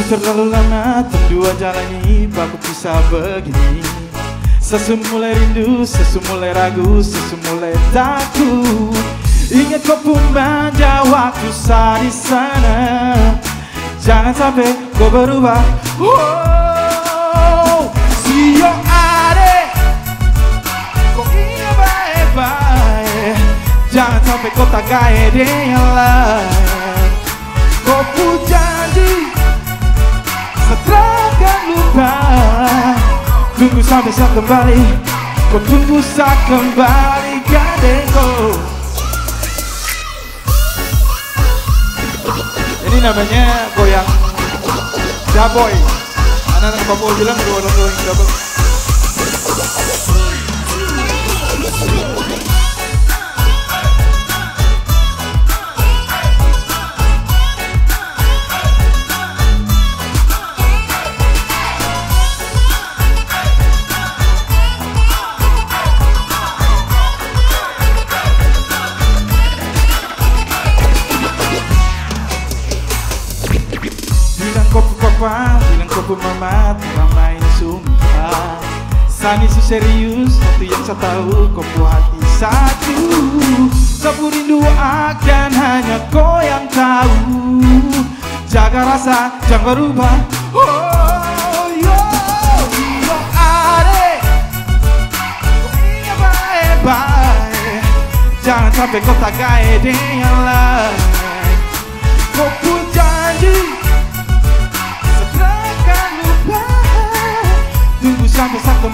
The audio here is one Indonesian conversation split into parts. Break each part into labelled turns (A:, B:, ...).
A: Sudah terlalu lama berdua jalani Baku bisa begini. Sesu mulai rindu, sesu mulai ragu, sesu mulai takut. Ingat kau pun manja waktu saat di sana. Jangan sampai kau berubah. Oh, sio ade Kau ingat baik-baik. Jangan sampai kau tak gaya dengan lain. Kau pun janji Tunggu sampai saya kembali. Kau tunggu saya kembali Gadengku Ini namanya goyang. Daboy Anak-anak Papua bilang goyang goyang papa, bilang kau pun mama Mama ini sumpah. Sani su serius, satu yang saya tahu Kau hati satu. Sapu rindu akan hanya kau yang tahu. Jaga rasa, jangan berubah Oh, yo, Jangan sampai kau tak gaya dengan lain. Kau pun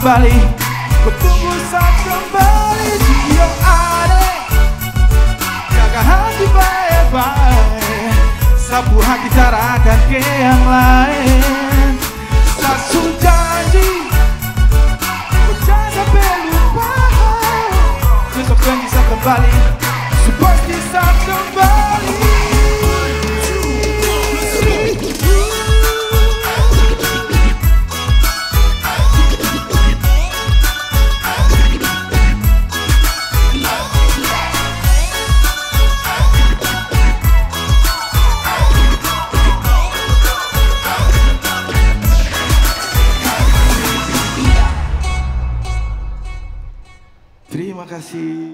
A: kembali. Kau tunggu saat kembali. Dia ada. Jaga hati baik-baik. Sapu hati arahkan ke yang lain. Langsung janji. Kau jangan sampai lupa. Besok janji saat kembali. Seperti saat trabaja.